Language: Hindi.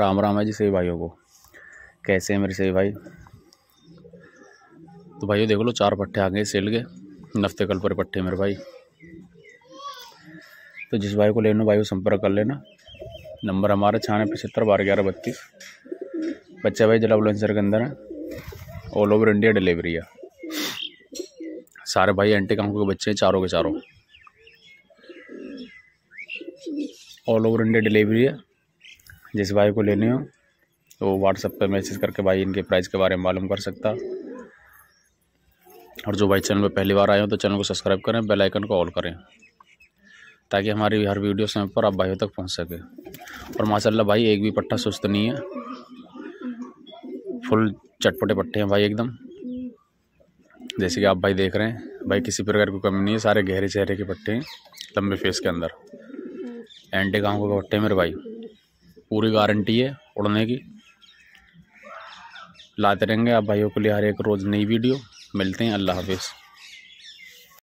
राम राम है जी सही भाइयों को। कैसे हैं मेरे सही भाई? तो भाइयों देख लो, चार पट्टे आ गए सेल के नफ्ते कल पर पट्टे मेरे भाई। तो जिस भाई को लेना, भाई संपर्क कर लेना। नंबर हमारा छाने पचहत्तर, बारह, ग्यारह, बत्तीस। बच्चा भाई जिला बुलंदसर के अंदर है। ऑल ओवर इंडिया डिलीवरी है। सारे भाई एंटी कांकों के बच्चे हैं, चारों के चारों। ऑल ओवर इंडिया डिलीवरी है। जिस भाई को लेने हो तो व्हाट्सएप पर मैसेज करके भाई इनके प्राइस के बारे में मालूम कर सकता। और जो भाई चैनल पर पहली बार आए हो तो चैनल को सब्सक्राइब करें बेल आइकन को ऑल करें, ताकि हमारी हर वीडियो समय पर आप भाइयों तक पहुँच सके। और माशाल्लाह भाई, एक भी पट्टा सुस्त नहीं है। फुल चटपटे पट्टे हैं भाई एकदम। जैसे कि आप भाई देख रहे हैं, भाई किसी प्रकार की कमी नहीं है, सारे गहरे चेहरे के पट्टे हैं, लंबे फेस के अंदर। एंटी गाँव के पट्टे मेरे भाई। पूरी गारंटी है उड़ने की। लाते रहेंगे आप भाइयों के लिए हर एक रोज़ नई वीडियो। मिलते हैं, अल्लाह हाफिज़।